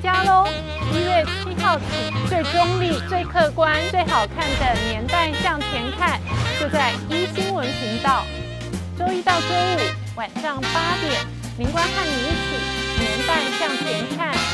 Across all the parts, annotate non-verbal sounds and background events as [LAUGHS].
参加喽！一月七号起，最中立、最客观、最好看的年代向前看，就在一新闻频道。周一到周五晚上八点，林官和你一起年代向前看。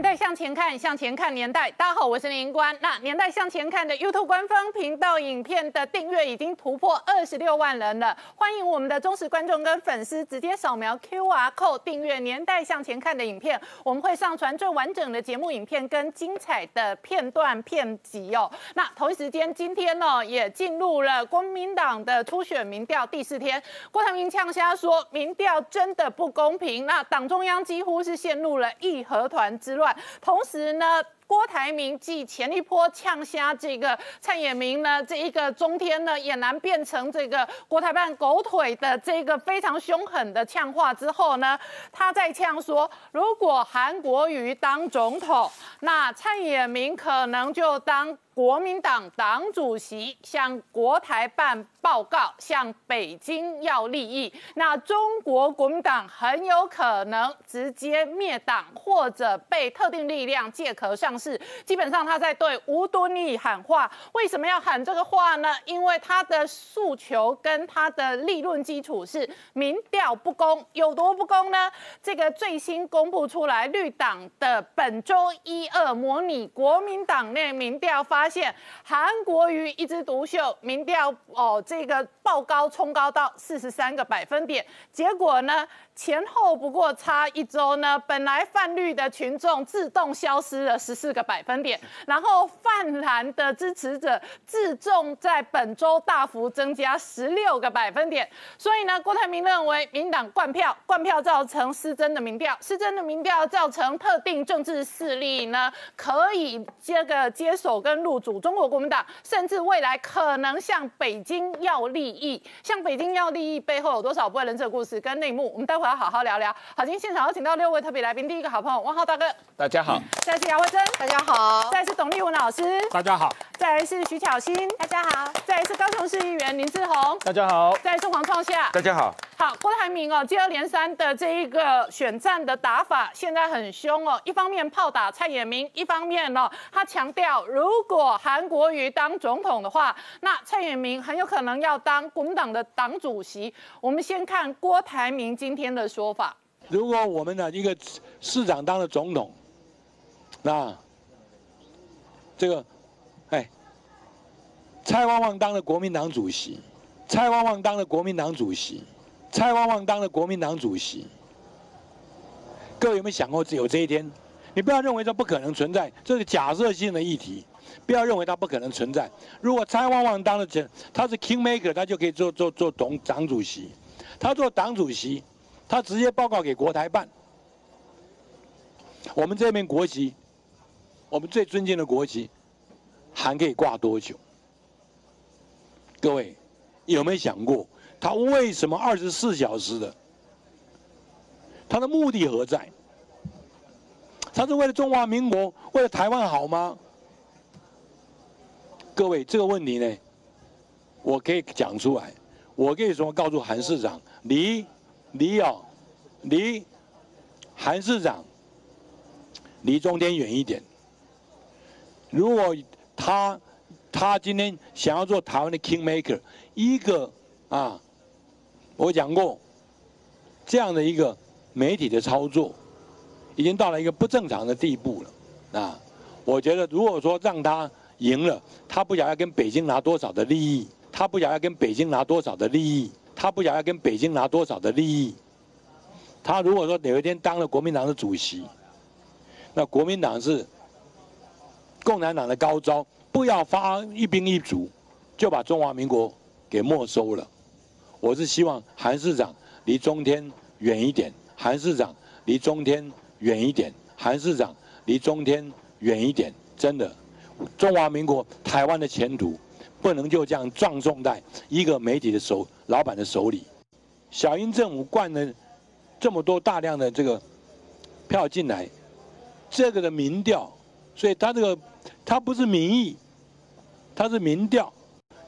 年代向前看，向前看年代。大家好，我是林官。那年代向前看的 YouTube 官方频道影片的订阅已经突破二十六万人了，欢迎我们的忠实观众跟粉丝直接扫描 QR code 订阅年代向前看的影片，我们会上传最完整的节目影片跟精彩的片段片集哦。那同一时间，今天呢也进入了国民党的初选民调第四天，郭台铭呛瞎说民调真的不公平，那党中央几乎是陷入了义和团之。乱，同时呢，郭台铭继前一波呛瞎这个蔡衍明呢，这一个中天呢，也难变成这个国台办狗腿的这个非常凶狠的呛话之后呢，他在呛说，如果韩国瑜当总统，那蔡衍明可能就当。国民党党主席向国台办报告，向北京要利益，那中国国民党很有可能直接灭党，或者被特定力量借壳上是。基本上他在对吴敦义喊话。为什么要喊这个话呢？因为他的诉求跟他的立论基础是民调不公，有多不公呢？这个最新公布出来，绿党的本周一二模拟国民党内民调发。现韩国瑜一枝独秀，民调哦，这个报高冲高到四十三个百分点，结果呢？前后不过差一周呢，本来泛绿的群众自动消失了十四个百分点，然后泛蓝的支持者自重在本周大幅增加十六个百分点。所以呢，郭台铭认为民党灌票，灌票造成失真的民调，失真的民调造成特定政治势力呢可以这个接手跟入主中国国民党，甚至未来可能向北京要利益，向北京要利益背后有多少不为人知的故事跟内幕？我们待会。要好好聊聊。好，今天现场有请到六位特别来宾。第一个好朋友汪浩大哥，大家好；再是姚慧珍，大家好；再是董立文老师，大家好；再来是徐巧芯，大家好；再来是高雄市议员林志宏，大家好；再来是黄创夏，大家好。好，郭台铭哦，接二连三的这一个选战的打法，现在很凶哦。一方面炮打蔡衍明，一方面呢，他强调如果韩国瑜当总统的话，那蔡衍明很有可能要当国民党的党主席。我们先看郭台铭今天的说法。如果我们的一个市长当了总统，那这个，哎，蔡旺旺当了国民党主席，蔡旺旺当了国民党主席，蔡旺旺当了国民党主席，各位有没有想过只有这一天？你不要认为这不可能存在，这是假设性的议题，不要认为它不可能存在。如果蔡旺旺当了这，他是 king maker，他就可以做做做董党主席，他做党主席。他直接报告给国台办，我们这面国旗，我们最尊敬的国旗，还可以挂多久？各位有没有想过，他为什么二十四小时的？他的目的何在？他是为了中华民国，为了台湾好吗？各位这个问题呢，我可以讲出来，我可以说告诉韩市长，你。离哦，离韩市长离中间远一点。如果他他今天想要做台湾的 king maker，一个啊，我讲过这样的一个媒体的操作，已经到了一个不正常的地步了啊！我觉得如果说让他赢了，他不想要跟北京拿多少的利益，他不想要跟北京拿多少的利益。他不想要跟北京拿多少的利益。他如果说有一天当了国民党的主席，那国民党是共产党的高招，不要发一兵一卒，就把中华民国给没收了。我是希望韩市长离中天远一点，韩市长离中天远一点，韩市长离中天远一点。真的，中华民国台湾的前途。不能就这样葬送在一个媒体的手老板的手里。小英政府灌了这么多大量的这个票进来，这个的民调，所以他这个它不是民意，它是民调。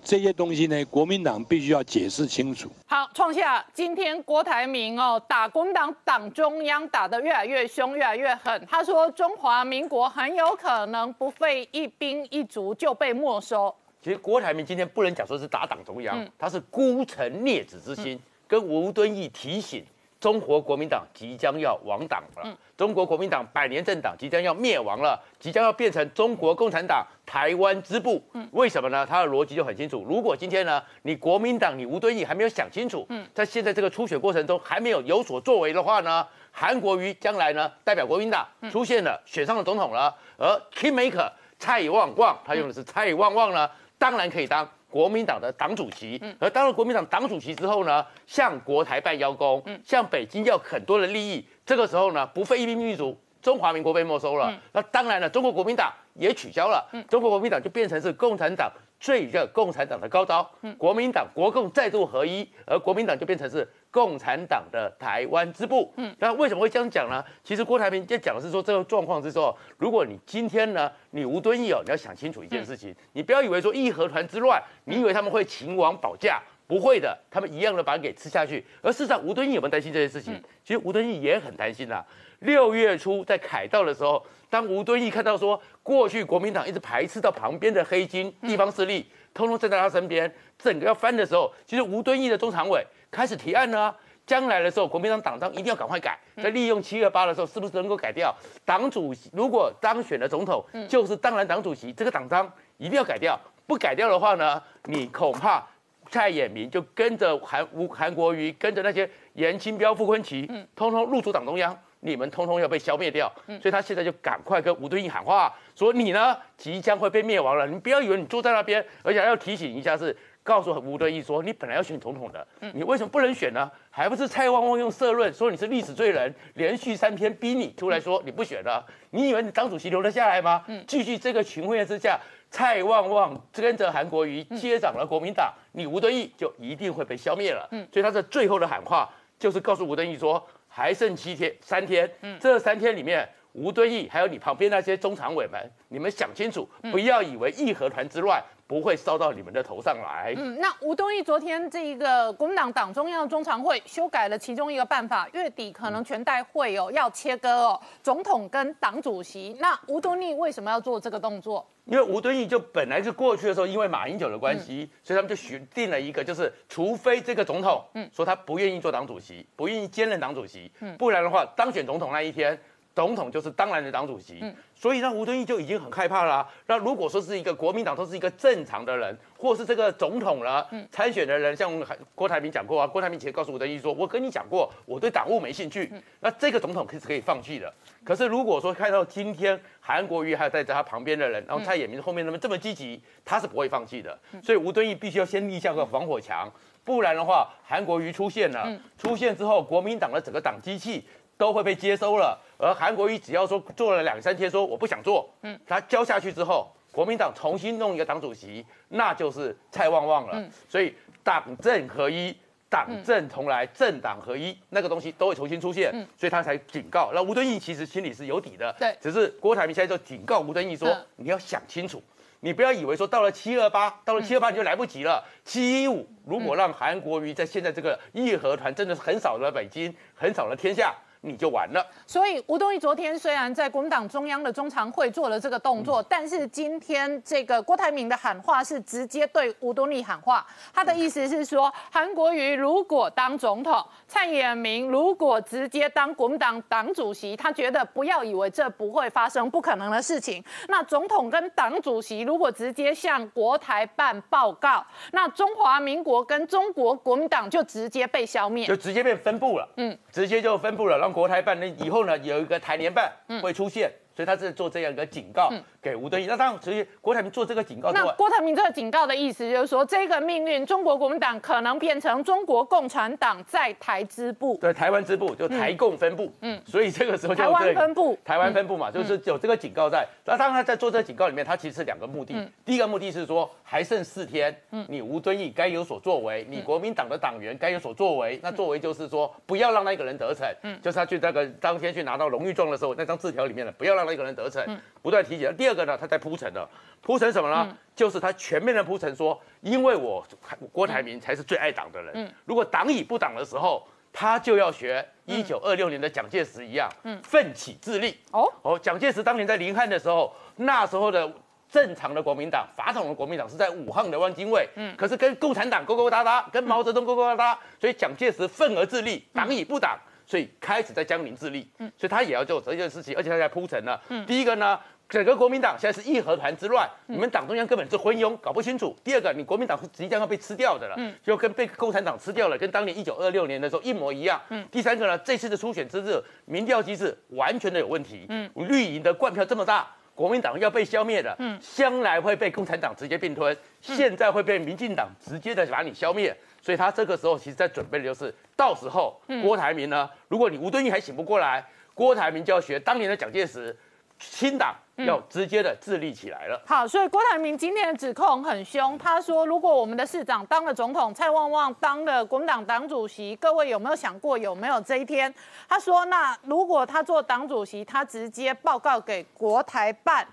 这些东西呢，国民党必须要解释清楚。好，创下今天郭台铭哦，打国民党党中央打得越来越凶，越来越狠。他说中华民国很有可能不费一兵一卒就被没收。其实郭台铭今天不能讲说是打党中央，他是孤臣孽子之心，跟吴敦义提醒。中国国民党即将要亡党了，中国国民党百年政党即将要灭亡了，即将要变成中国共产党台湾支部。为什么呢？他的逻辑就很清楚。如果今天呢，你国民党你吴敦义还没有想清楚，在现在这个初选过程中还没有有所作为的话呢，韩国瑜将来呢代表国民党出现了，选上了总统了，而 Kingmaker 蔡旺旺，他用的是蔡旺旺呢，当然可以当。国民党的党主席，而当了国民党党主席之后呢，向国台办邀功，向北京要很多的利益。这个时候呢，不费一兵一卒，中华民国被没收了。那当然了，中国国民党也取消了，中国国民党就变成是共产党最热共产党的高招。国民党国共再度合一，而国民党就变成是。共产党的台湾支部，嗯，那为什么会这样讲呢？其实郭台铭在讲的是说这个状况是说，如果你今天呢，你吴敦义哦，你要想清楚一件事情，你不要以为说义和团之乱，你以为他们会秦王保驾，不会的，他们一样的把你给吃下去。而事实上，吴敦义有没有担心这件事情？其实吴敦义也很担心呐。六月初在凯道的时候，当吴敦义看到说过去国民党一直排斥到旁边的黑金地方势力，通通站在他身边，整个要翻的时候，其实吴敦义的中常委。开始提案呢，将来的时候，国民党党章一定要赶快改。在利用七二八的时候，是不是能够改掉党主席？如果当选了总统就是当然党主席，这个党章一定要改掉。不改掉的话呢，你恐怕蔡衍明就跟着韩吴韩国瑜，跟着那些严清标、傅昆奇，通通入主党中央，你们通通要被消灭掉。所以他现在就赶快跟吴敦义喊话，说你呢即将会被灭亡了。你不要以为你坐在那边，而且还要提醒一下是。告诉吴敦义说：“你本来要选总统的，你为什么不能选呢？还不是蔡旺旺用社论说你是历史罪人，连续三篇逼你出来说你不选了。你以为你当主席留得下来吗？继续这个群会之下，蔡旺旺跟着韩国瑜接掌了国民党，你吴敦义就一定会被消灭了。所以他的最后的喊话就是告诉吴敦义说：还剩七天，三天，这三天里面，吴敦义还有你旁边那些中常委们，你们想清楚，不要以为义和团之乱。”不会烧到你们的头上来。嗯，那吴敦义昨天这一个国民党党中央中常会修改了其中一个办法，月底可能全代会哦要切割哦总统跟党主席。那吴敦义为什么要做这个动作？因为吴敦义就本来是过去的时候，因为马英九的关系，所以他们就选定了一个，就是除非这个总统嗯说他不愿意做党主席，不愿意兼任党主席，嗯，不然的话当选总统那一天。总统就是当然的党主席，所以那吴敦义就已经很害怕了。那如果说是一个国民党都是一个正常的人，或是这个总统了参选的人，像郭台铭讲过啊，郭台铭其实告诉吴敦义说：“我跟你讲过，我对党务没兴趣。”那这个总统可是可以放弃的。可是如果说看到今天韩国瑜还有在他旁边的人，然后蔡衍明后面那么这么积极，他是不会放弃的。所以吴敦义必须要先立下个防火墙，不然的话，韩国瑜出现了，出现之后，国民党的整个党机器。都会被接收了，而韩国瑜只要说做了两三天，说我不想做，嗯，他交下去之后，国民党重新弄一个党主席，那就是蔡旺旺了。所以党政合一，党政同来，政党合一，那个东西都会重新出现。所以他才警告。那吴敦义其实心里是有底的，对，只是郭台铭现在就警告吴敦义说，你要想清楚，你不要以为说到了七二八，到了七二八你就来不及了。七一五如果让韩国瑜在现在这个义和团真的是横扫了北京，横扫了天下。你就完了。所以吴东义昨天虽然在国民党中央的中常会做了这个动作，但是今天这个郭台铭的喊话是直接对吴东义喊话。他的意思是说，韩国瑜如果当总统，蔡衍明如果直接当国民党党主席，他觉得不要以为这不会发生，不可能的事情。那总统跟党主席如果直接向国台办报告，那中华民国跟中国国民党就直接被消灭，就直接被分布了。嗯，直接就分布了，然后。国台办那以后呢，有一个台联办会出现。所以他是做这样一个警告给吴敦义。那当然，所以郭台铭做这个警告。那郭台铭这个警告的意思就是说，这个命运，中国国民党可能变成中国共产党在台支部。对，台湾支部就台共分部。嗯。所以这个时候就台湾分部，台湾分部嘛，就是有这个警告在。那当然，在做这个警告里面，他其实是两个目的。第一个目的是说，还剩四天，你吴敦义该有所作为，你国民党的党员该有所作为。那作为就是说，不要让那个人得逞。嗯。就是他去那个当天去拿到荣誉状的时候，那张字条里面的，不要让。让一个人得逞，不断提醒。第二个呢，他在铺陈了，铺陈什么呢？就是他全面的铺陈说，因为我郭台铭才是最爱党的人，如果党以不党的时候。他就要学一九二六年的蒋介石一样，奋起自立。哦。哦，蒋介石当年在临汉的时候，那时候的正常的国民党、法统的国民党是在武汉的汪精卫，嗯，可是跟共产党勾勾搭搭，跟毛泽东勾勾搭搭，所以蒋介石奋而自立，党以不党，所以开始在江宁自立，嗯，所以他也要做这件事情，而且他在铺陈了。嗯，第一个呢。整个国民党现在是义和团之乱，你们党中央根本是昏庸，搞不清楚。第二个，你国民党即将要被吃掉的了，就跟被共产党吃掉了，跟当年一九二六年的时候一模一样。第三个呢，这次的初选之日，民调机制完全的有问题。绿营的灌票这么大，国民党要被消灭的，将来会被共产党直接并吞，现在会被民进党直接的把你消灭。所以他这个时候其实在准备的就是，到时候郭台铭呢，如果你吴敦义还醒不过来，郭台铭就要学当年的蒋介石。清党要直接的自立起来了。好，所以郭台铭今天的指控很凶。他说，如果我们的市长当了总统，蔡旺旺当了国民党党主席，各位有没有想过有没有这一天？他说，那如果他做党主席，他直接报告给国台办，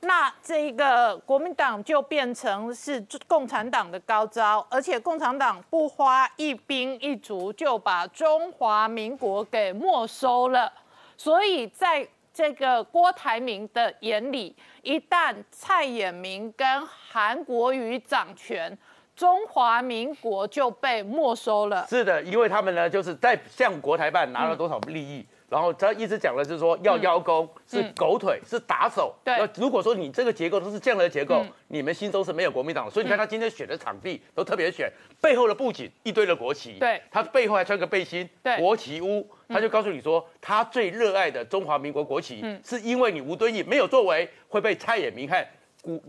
那这个国民党就变成是共产党的高招，而且共产党不花一兵一卒就把中华民国给没收了。所以在这个郭台铭的眼里，一旦蔡衍明跟韩国瑜掌权，中华民国就被没收了。是的，因为他们呢，就是在向国台办拿了多少利益。然后他一直讲的就是说要邀功，是狗腿，是打手。对，如果说你这个结构都是这样的结构，你们心中是没有国民党的。所以你看他今天选的场地都特别选，背后的布景一堆的国旗。对，他背后还穿个背心，国旗屋，他就告诉你说，他最热爱的中华民国国旗，是因为你吴敦义没有作为，会被蔡衍明和。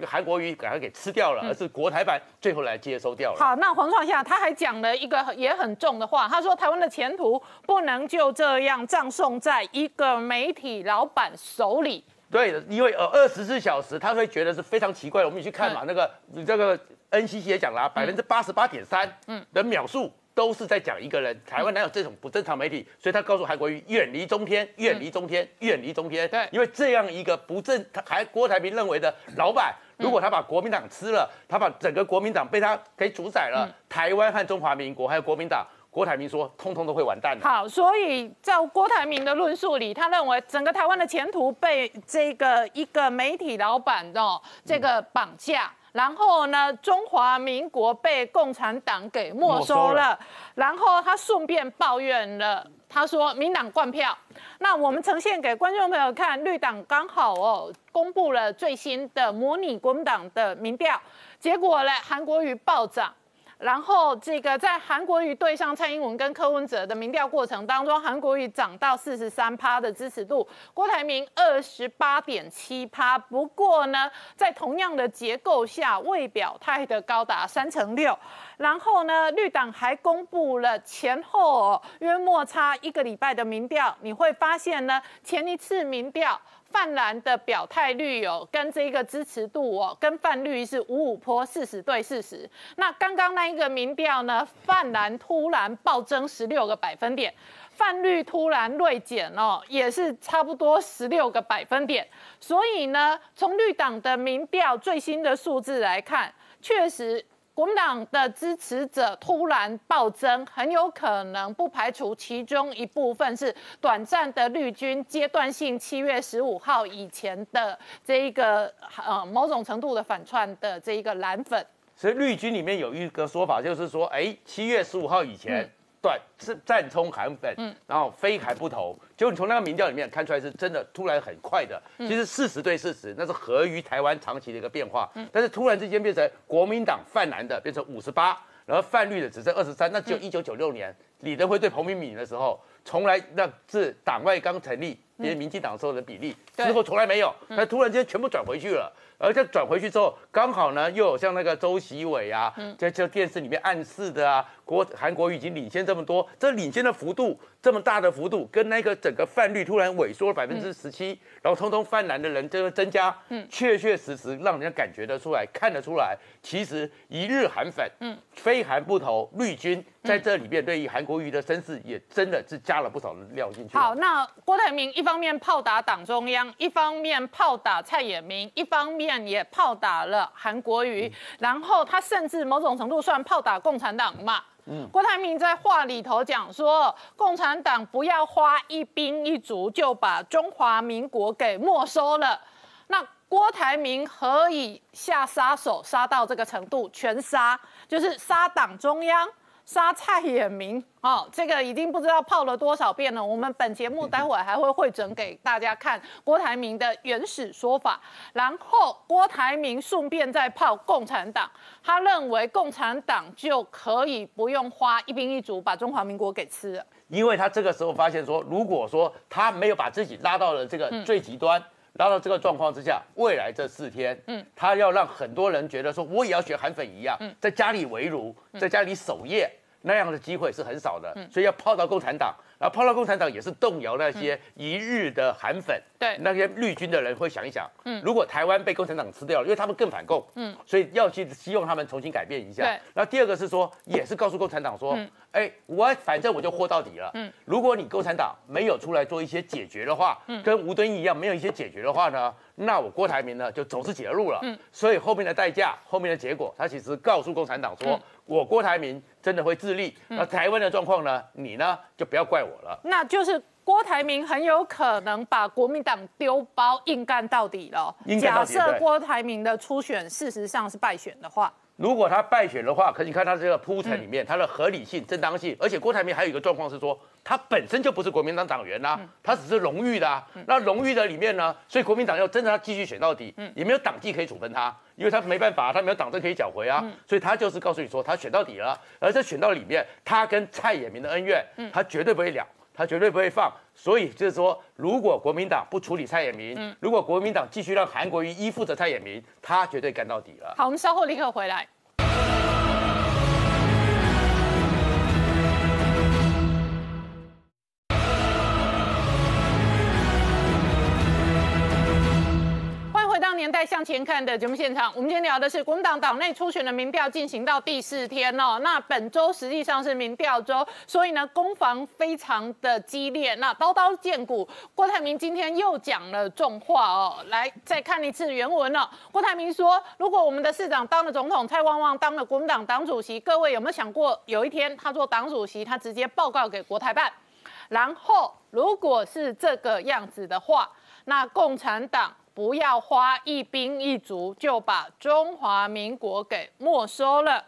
韩国瑜把它给吃掉了，而是国台办最后来接收掉了。好，那黄创夏他还讲了一个也很重的话，他说台湾的前途不能就这样葬送在一个媒体老板手里。对，因为呃二十四小时他会觉得是非常奇怪。我们去看嘛，那个这个 NCC 也讲了，百分之八十八点三的秒数。都是在讲一个人，台湾哪有这种不正常媒体？所以他告诉韩国瑜远离中天，远离中天，远离中天。对，因为这样一个不正，他还郭台铭认为的老板，如果他把国民党吃了，他把整个国民党被他给主宰了，台湾和中华民国还有国民党，郭台铭说，通通都会完蛋的。好，所以在郭台铭的论述里，他认为整个台湾的前途被这个一个媒体老板哦这个绑架。然后呢，中华民国被共产党给没收了。然后他顺便抱怨了，他说民党灌票。那我们呈现给观众朋友看，绿党刚好哦公布了最新的模拟国民党的民调，结果呢，韩国瑜暴涨。然后这个在韩国瑜对上蔡英文跟柯文哲的民调过程当中，韩国瑜涨到四十三趴的支持度，郭台铭二十八点七趴。不过呢，在同样的结构下，未表态的高达三成六。然后呢，绿党还公布了前后约莫差一个礼拜的民调，你会发现呢，前一次民调。泛蓝的表态率哦，跟这个支持度哦，跟泛绿是五五坡四十对四十。那刚刚那一个民调呢，泛蓝突然暴增十六个百分点，泛绿突然锐减哦，也是差不多十六个百分点。所以呢，从绿党的民调最新的数字来看，确实。国民党的支持者突然暴增，很有可能不排除其中一部分是短暂的绿军阶段性七月十五号以前的这一个呃某种程度的反串的这一个蓝粉。所以绿军里面有一个说法，就是说，哎，七月十五号以前。对，是战冲韩粉，嗯，然后非韩不投，结果你从那个民调里面看出来是真的，突然很快的，其实四十对四十，那是合于台湾长期的一个变化，嗯，但是突然之间变成国民党泛蓝的变成五十八，然后泛绿的只剩二十三，那只有一九九六年李登辉对彭明敏的时候，从来那是党外刚成立，别民进党时候的比例，之后从来没有，那突然间全部转回去了。而且转回去之后，刚好呢，又有像那个周习伟啊，在这电视里面暗示的啊，国韩国瑜已经领先这么多，这领先的幅度这么大的幅度，跟那个整个泛率突然萎缩了百分之十七，然后通通泛蓝的人这个增加，嗯，确确实实让人家感觉得出来，看得出来，其实一日韩粉，嗯，非韩不投，绿军在这里面对于韩国瑜的声势也真的是加了不少的料进去。好，那郭台铭一方。方面炮打党中央，一方面炮打蔡衍明，一方面也炮打了韩国瑜，然后他甚至某种程度算炮打共产党嘛。郭台铭在话里头讲说，共产党不要花一兵一卒就把中华民国给没收了。那郭台铭何以下杀手杀到这个程度，全杀，就是杀党中央。杀蔡衍明。哦，这个已经不知道泡了多少遍了。我们本节目 [LAUGHS] 待会还会汇整给大家看郭台铭的原始说法，然后郭台铭顺便再泡共产党，他认为共产党就可以不用花一兵一卒把中华民国给吃了，因为他这个时候发现说，如果说他没有把自己拉到了这个最极端，拉到这个状况之下，未来这四天，嗯，他要让很多人觉得说，我也要学韩粉一样，在家里围炉，在家里守夜。那样的机会是很少的，所以要泡到共产党，然后泡到共产党也是动摇那些一日的韩粉，对。那些绿军的人会想一想，嗯，如果台湾被共产党吃掉了，因为他们更反共，嗯，所以要去希望他们重新改变一下。对，那第二个是说，也是告诉共产党说，哎，我反正我就豁到底了，嗯，如果你共产党没有出来做一些解决的话，嗯，跟吴敦义一样没有一些解决的话呢，那我郭台铭呢就走自己的路了，嗯，所以后面的代价，后面的结果，他其实告诉共产党说。我郭台铭真的会自立，那台湾的状况呢？你呢就不要怪我了。那就是郭台铭很有可能把国民党丢包硬干到底了。假设郭台铭的初选事实上是败选的话。如果他败选的话，可你看他这个铺陈里面，他的合理性、正当性，而且郭台铭还有一个状况是说，他本身就不是国民党党员呐，他只是荣誉的。啊那荣誉的里面呢，所以国民党要真的他继续选到底，也没有党纪可以处分他，因为他没办法，他没有党证可以缴回啊，所以他就是告诉你说，他选到底了。而在选到里面，他跟蔡衍明的恩怨，他绝对不会了。他绝对不会放，所以就是说，如果国民党不处理蔡衍明，如果国民党继续让韩国瑜依附着蔡衍明，他绝对干到底了。好，我们稍后立刻回来。向前看的节目现场，我们今天聊的是国民党党内初选的民调进行到第四天哦。那本周实际上是民调周，所以呢攻防非常的激烈，那刀刀见骨。郭台铭今天又讲了重话哦，来再看一次原文了。郭台铭说，如果我们的市长当了总统，蔡旺旺当了国民党党主席，各位有没有想过，有一天他做党主席，他直接报告给国台办，然后如果是这个样子的话，那共产党。不要花一兵一卒就把中华民国给没收了。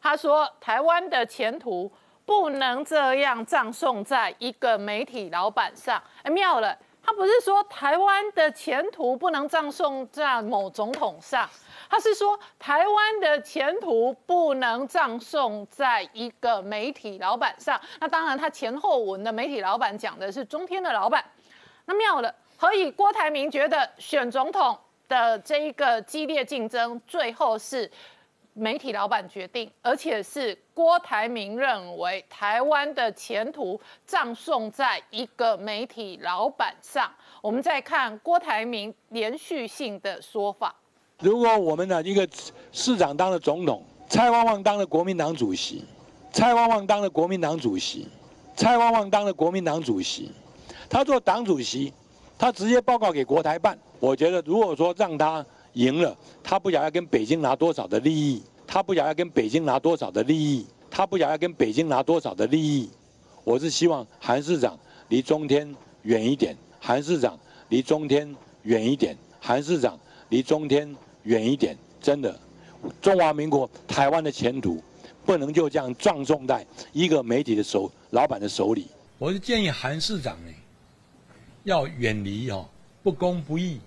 他说：“台湾的前途不能这样葬送在一个媒体老板上。”哎，妙了，他不是说台湾的前途不能葬送在某总统上，他是说台湾的前途不能葬送在一个媒体老板上。那当然，他前后文的媒体老板讲的是中天的老板。那妙了。何以郭台铭觉得选总统的这一个激烈竞争，最后是媒体老板决定，而且是郭台铭认为台湾的前途葬送在一个媒体老板上。我们再看郭台铭连续性的说法：如果我们的一个市长当了总统，蔡旺旺当了国民党主席，蔡旺旺当了国民党主席，蔡旺旺当了国民党主席，他做党主席。他直接报告给国台办，我觉得如果说让他赢了，他不想要跟北京拿多少的利益，他不想要跟北京拿多少的利益，他不想要跟北京拿多少的利益。我是希望韩市长离中天远一点，韩市长离中天远一点，韩市长离中天远一点。真的，中华民国台湾的前途不能就这样葬送在一个媒体的手老板的手里。我是建议韩市长呢。要远离哦不公不义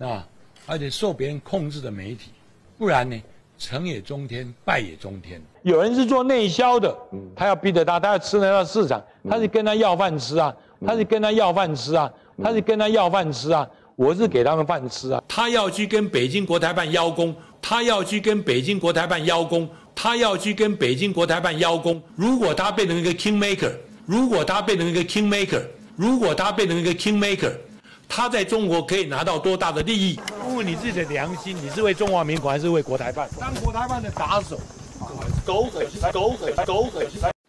啊，而且受别人控制的媒体，不然呢，成也中天，败也中天。有人是做内销的，他要逼着他，他要吃那个市场，他是跟他要饭吃啊，他是跟他要饭吃啊，他是跟他要饭吃啊，我是给他们饭吃啊。他要去跟北京国台办邀功，他要去跟北京国台办邀功，他要去跟北京国台办邀功。如果他变成一个 king maker，如果他变成一个 king maker。如果他变成一个 king maker，他在中国可以拿到多大的利益？问问你自己的良心，你是为中华民国还是为国台办？当国台办的打手，狗腿，狗腿，狗腿。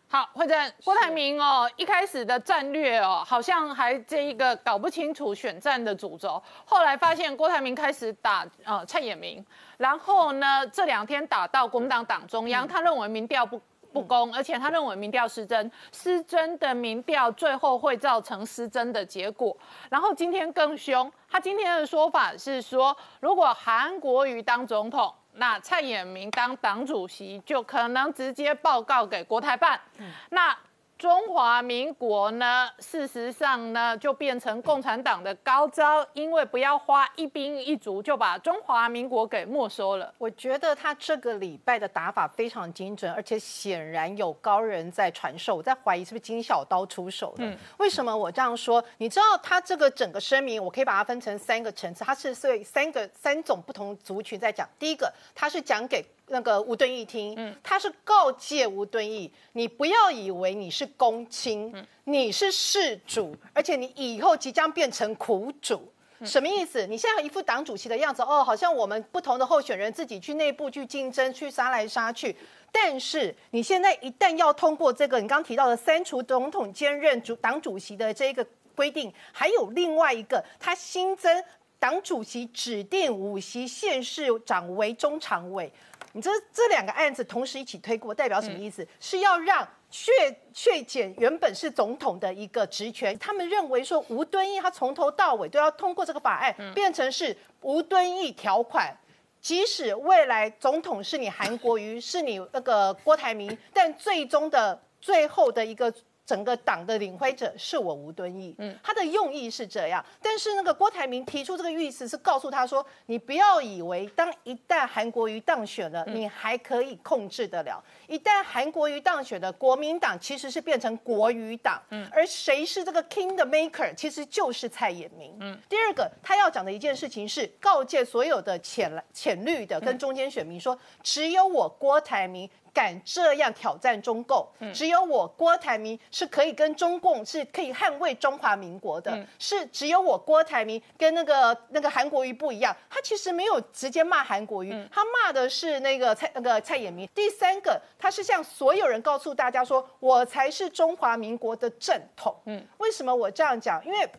好，慧珍郭台铭哦，一开始的战略哦，好像还这一个搞不清楚选战的主轴，后来发现郭台铭开始打呃蔡衍明，然后呢这两天打到国民党党中央，他认为民调不不公，而且他认为民调失真，失真的民调最后会造成失真的结果，然后今天更凶，他今天的说法是说，如果韩国瑜当总统。那蔡衍明当党主席，就可能直接报告给国台办。那。中华民国呢，事实上呢，就变成共产党的高招，因为不要花一兵一卒就把中华民国给没收了。我觉得他这个礼拜的打法非常精准，而且显然有高人在传授。我在怀疑是不是金小刀出手的。为什么我这样说？你知道他这个整个声明，我可以把它分成三个层次，它是对三个三种不同族群在讲。第一个，他是讲给。那个吴敦义听，他是告诫吴敦义，你不要以为你是公卿，你是事主，而且你以后即将变成苦主。什么意思？你现在一副党主席的样子，哦，好像我们不同的候选人自己去内部去竞争，去杀来杀去。但是你现在一旦要通过这个你刚提到的删除总统兼任主党主席的这个规定，还有另外一个，他新增党主席指定五席县市长为中常委。你这这两个案子同时一起推过，代表什么意思？是要让削削减原本是总统的一个职权。他们认为说吴敦义他从头到尾都要通过这个法案，变成是吴敦义条款。即使未来总统是你韩国瑜，是你那个郭台铭，但最终的最后的一个。整个党的领挥者是我吴敦义，嗯，他的用意是这样，但是那个郭台铭提出这个意思是告诉他说，你不要以为当一旦韩国瑜当选了，你还可以控制得了。一旦韩国瑜当选的，国民党其实是变成国语党，嗯，而谁是这个 king 的 maker，其实就是蔡衍明。嗯，第二个他要讲的一件事情是告诫所有的浅浅绿的跟中间选民说，只有我郭台铭。敢这样挑战中共，只有我郭台铭是可以跟中共是可以捍卫中华民国的，是只有我郭台铭跟那个那个韩国瑜不一样，他其实没有直接骂韩国瑜，他骂的是那个蔡那个蔡衍明。第三个，他是向所有人告诉大家说，我才是中华民国的正统。嗯，为什么我这样讲？因为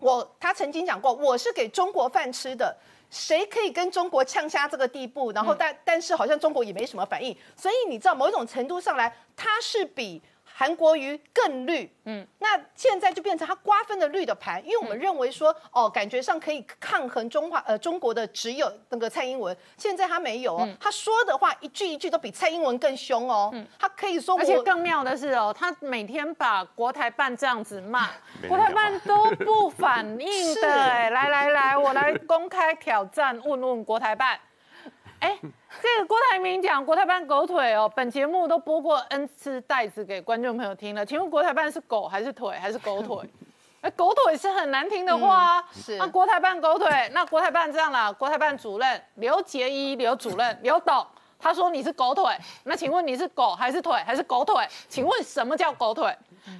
我他曾经讲过，我是给中国饭吃的。谁可以跟中国呛虾这个地步？然后但但是好像中国也没什么反应，所以你知道某一种程度上来，它是比。韩国瑜更绿，嗯，那现在就变成他瓜分了绿的盘，因为我们认为说，哦，感觉上可以抗衡中华呃中国的只有那个蔡英文，现在他没有哦，他说的话一句一句都比蔡英文更凶哦，嗯，他可以说，而且更妙的是哦，他每天把国台办这样子骂，国台办都不反应的，[LAUGHS] 哎，来来来，我来公开挑战，问问国台办。哎，这个郭台铭讲国台办狗腿哦，本节目都播过 N 次袋子给观众朋友听了。请问国台办是狗还是腿还是狗腿？哎，狗腿是很难听的话。是。那国台办狗腿，那国台办这样啦，国台办主任刘杰一刘主任刘董，他说你是狗腿，那请问你是狗还是腿还是狗腿？请问什么叫狗腿？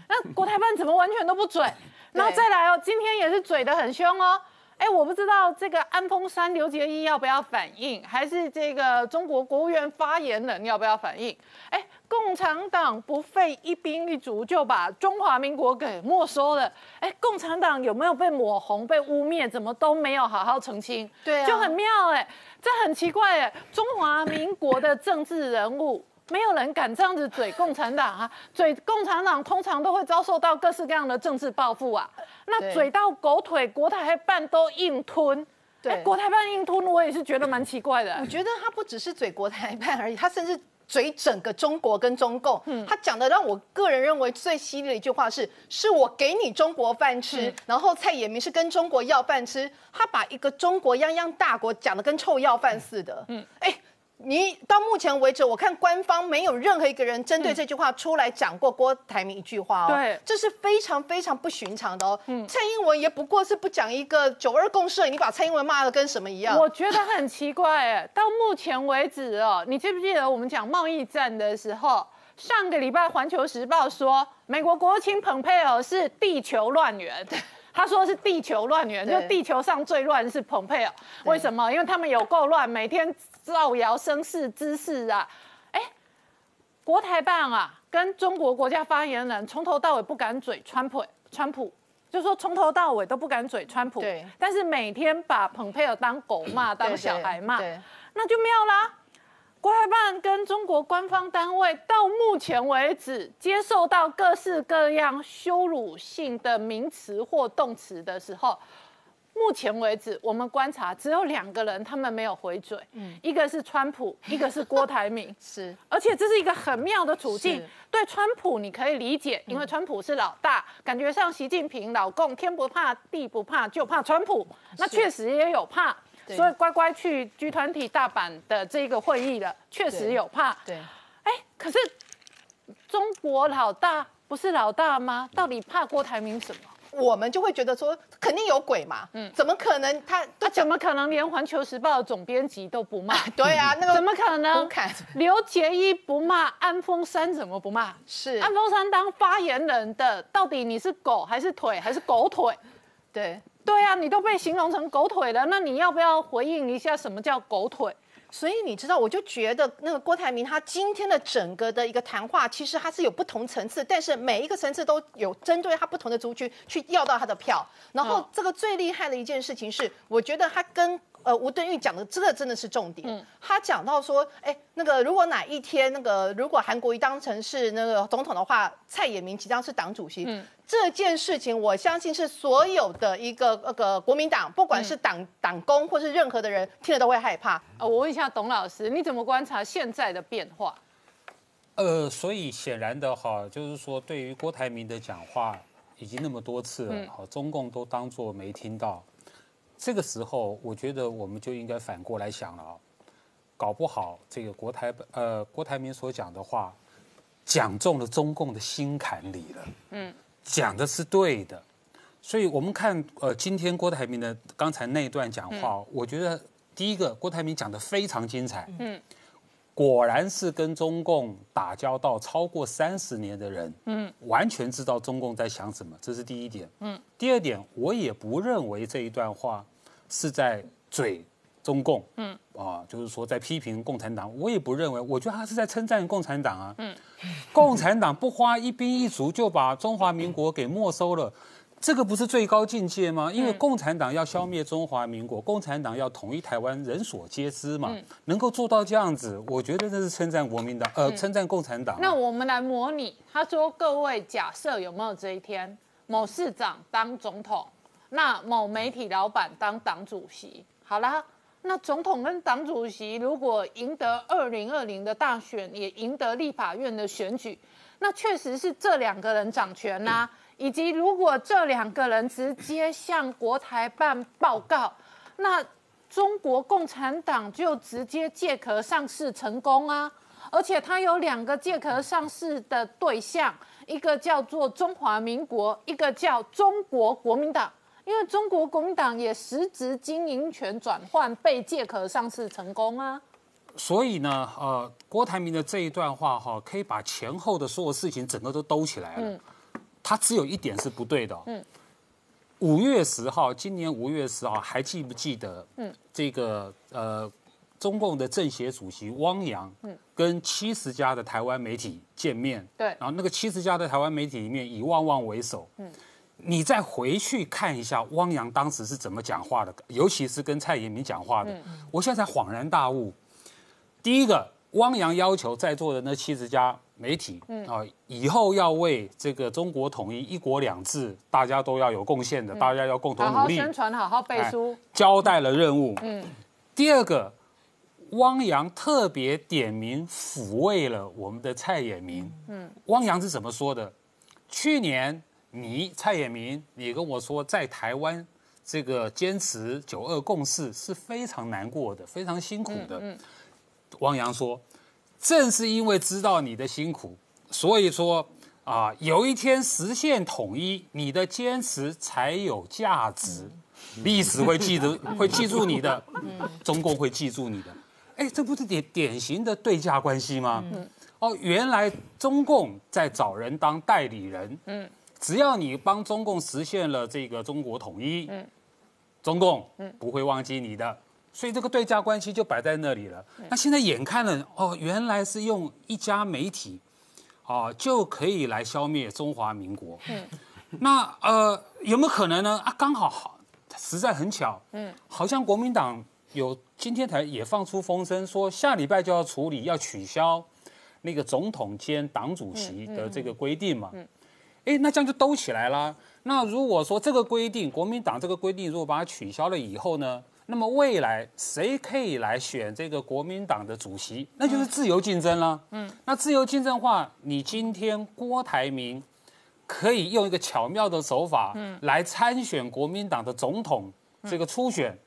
那国台办怎么完全都不嘴？然后再来哦，今天也是嘴的很凶哦。哎，我不知道这个安峰山刘杰一要不要反应，还是这个中国国务院发言人要不要反应？哎，共产党不费一兵一卒就把中华民国给没收了。哎，共产党有没有被抹红、被污蔑？怎么都没有好好澄清？对，就很妙哎，这很奇怪哎，中华民国的政治人物。没有人敢这样子嘴共产党啊！[LAUGHS] 嘴共产党通常都会遭受到各式各样的政治报复啊。那嘴到狗腿，国台办都硬吞。对，国台办硬吞，我也是觉得蛮奇怪的。我觉得他不只是嘴国台办而已，他甚至嘴整个中国跟中共。嗯，他讲的让我个人认为最犀利的一句话是：是我给你中国饭吃，然后蔡衍明是跟中国要饭吃。他把一个中国泱泱大国讲的跟臭要饭似的。嗯，哎。你到目前为止，我看官方没有任何一个人针对这句话出来讲过郭台铭一句话哦。对，这是非常非常不寻常的哦。嗯，蔡英文也不过是不讲一个九二共识，你把蔡英文骂的跟什么一样？我觉得很奇怪哎。到目前为止哦，你记不记得我们讲贸易战的时候，上个礼拜《环球时报》说美国国务卿蓬佩奥是地球乱源，他说是地球乱源，就地球上最乱是蓬佩尔。为什么？因为他们有够乱，每天。造谣生事之事啊！哎，国台办啊，跟中国国家发言人从头到尾不敢嘴川普，川普就说从头到尾都不敢嘴川普，对，但是每天把蓬佩尔当狗骂，[COUGHS] 当小孩骂，对，那就妙啦。国台办跟中国官方单位到目前为止接受到各式各样羞辱性的名词或动词的时候。目前为止，我们观察只有两个人，他们没有回嘴，嗯，一个是川普，一个是郭台铭，[LAUGHS] 是，而且这是一个很妙的处境。对川普你可以理解，因为川普是老大，感觉上习近平老共天不怕地不怕，就怕川普，那确实也有怕，所以乖乖去 G 团体大阪的这个会议了，确实有怕。对，哎，可是中国老大不是老大吗？到底怕郭台铭什么？我们就会觉得说肯定有鬼嘛，嗯，怎么可能他他怎么可能连《环球时报》总编辑都不骂？对啊，那个怎么可能？刘杰一不骂，安峰山怎么不骂？是安峰山当发言人的，到底你是狗还是腿还是狗腿？对对啊，你都被形容成狗腿了，那你要不要回应一下什么叫狗腿？所以你知道，我就觉得那个郭台铭他今天的整个的一个谈话，其实他是有不同层次，但是每一个层次都有针对他不同的族群去要到他的票。然后这个最厉害的一件事情是，我觉得他跟。呃，吴敦玉讲的这个真的是重点。嗯，他讲到说，哎，那个如果哪一天那个如果韩国瑜当成是那个总统的话，蔡衍明即将是党主席。嗯，这件事情我相信是所有的一个那个国民党，不管是党党工或是任何的人听了都会害怕。呃，我问一下董老师，你怎么观察现在的变化？呃，所以显然的哈，就是说对于郭台铭的讲话已经那么多次了，好，中共都当作没听到。这个时候，我觉得我们就应该反过来想了啊，搞不好这个国台呃郭台铭所讲的话，讲中了中共的心坎里了，嗯，讲的是对的，所以我们看呃今天郭台铭的刚才那段讲话，我觉得第一个郭台铭讲的非常精彩，嗯，果然是跟中共打交道超过三十年的人，嗯，完全知道中共在想什么，这是第一点，嗯，第二点我也不认为这一段话。是在嘴中共，嗯啊，就是说在批评共产党。我也不认为，我觉得他是在称赞共产党啊。嗯，共产党不花一兵一卒就把中华民国给没收了，这个不是最高境界吗？因为共产党要消灭中华民国，共产党要统一台湾，人所皆知嘛。能够做到这样子，我觉得这是称赞国民党，呃，称赞共产党。那我们来模拟，他说各位假设有没有这一天，某市长当总统。那某媒体老板当党主席，好啦，那总统跟党主席如果赢得二零二零的大选，也赢得立法院的选举，那确实是这两个人掌权呐。以及如果这两个人直接向国台办报告，那中国共产党就直接借壳上市成功啊！而且他有两个借壳上市的对象，一个叫做中华民国，一个叫中国国民党。因为中国国民党也实质经营权转换被借壳上市成功啊，所以呢，呃，郭台铭的这一段话哈，可以把前后的所有事情整个都兜起来了。嗯，他只有一点是不对的。嗯，五月十号，今年五月十号，还记不记得？嗯，这个呃，中共的政协主席汪洋，嗯，跟七十家的台湾媒体见面。对，然后那个七十家的台湾媒体里面，以旺旺为首。嗯。你再回去看一下汪洋当时是怎么讲话的，尤其是跟蔡衍明讲话的，我现在才恍然大悟。第一个，汪洋要求在座的那七十家媒体，啊，以后要为这个中国统一、一国两制，大家都要有贡献的，大家要共同努力，宣传，好好背书，交代了任务。嗯。第二个，汪洋特别点名抚慰了我们的蔡衍明。嗯。汪洋是怎么说的？去年。你蔡衍明，你跟我说在台湾这个坚持九二共识是非常难过的，非常辛苦的。汪洋说，正是因为知道你的辛苦，所以说啊，有一天实现统一，你的坚持才有价值，历史会记得，会记住你的，[LAUGHS] 中共会记住你的。哎，这不是典典型的对价关系吗？哦，原来中共在找人当代理人。嗯。只要你帮中共实现了这个中国统一，嗯，中共嗯不会忘记你的，所以这个对价关系就摆在那里了。那现在眼看了，哦，原来是用一家媒体，哦，就可以来消灭中华民国。嗯，那呃，有没有可能呢？啊，刚好好，实在很巧。嗯，好像国民党有今天才也放出风声，说下礼拜就要处理，要取消那个总统兼党主席的这个规定嘛。嗯，哎，那这样就兜起来了。那如果说这个规定，国民党这个规定如果把它取消了以后呢？那么未来谁可以来选这个国民党的主席？那就是自由竞争了。嗯，那自由竞争话，你今天郭台铭可以用一个巧妙的手法，嗯，来参选国民党的总统这个初选。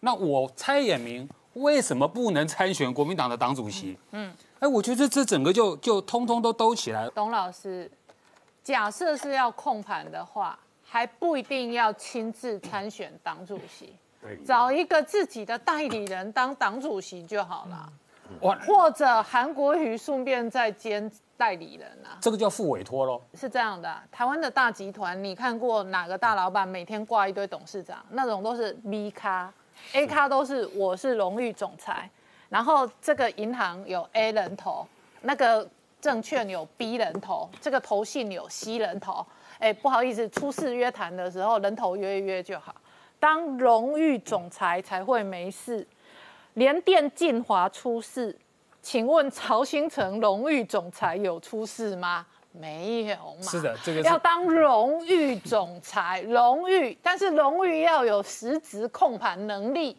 那我蔡衍明为什么不能参选国民党的党主席？嗯，哎，我觉得这整个就就通通都兜起来了。董老师，假设是要控盘的话，还不一定要亲自参选党主席。找一个自己的代理人当党主席就好了，或者韩国瑜顺便再兼代理人啊，这个叫副委托喽。是这样的，台湾的大集团，你看过哪个大老板每天挂一堆董事长？那种都是 B 咖，A 咖都是我是荣誉总裁，然后这个银行有 A 人头，那个证券有 B 人头，这个投信有 C 人头。哎，不好意思，初次约谈的时候人头约一约就好。当荣誉总裁才会没事，联电晋华出事，请问曹新成荣誉总裁有出事吗？没有嘛。是的，这个要当荣誉总裁，荣誉，但是荣誉要有实质控盘能力。